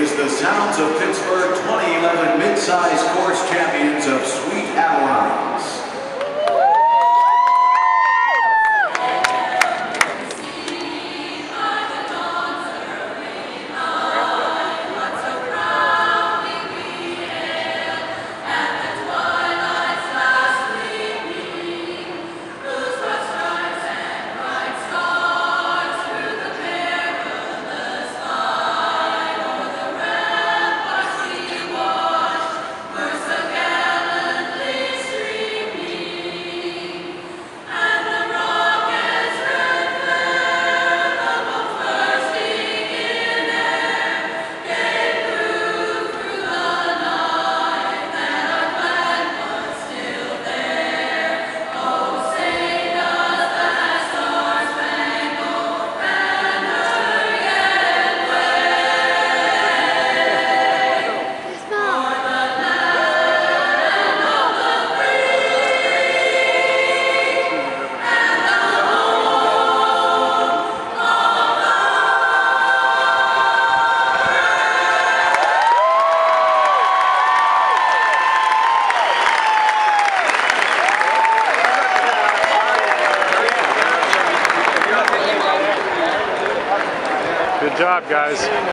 is the Sounds of Pittsburgh 2011 Mid-Size Course Champions Good job, guys.